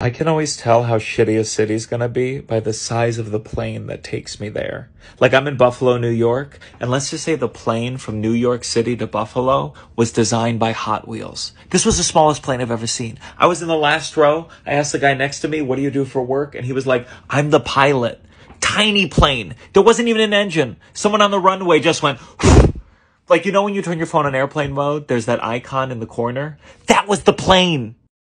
I can always tell how shitty a city's gonna be by the size of the plane that takes me there. Like I'm in Buffalo, New York, and let's just say the plane from New York City to Buffalo was designed by Hot Wheels. This was the smallest plane I've ever seen. I was in the last row. I asked the guy next to me, what do you do for work? And he was like, I'm the pilot. Tiny plane. There wasn't even an engine. Someone on the runway just went, like, you know, when you turn your phone on airplane mode, there's that icon in the corner? That was the plane.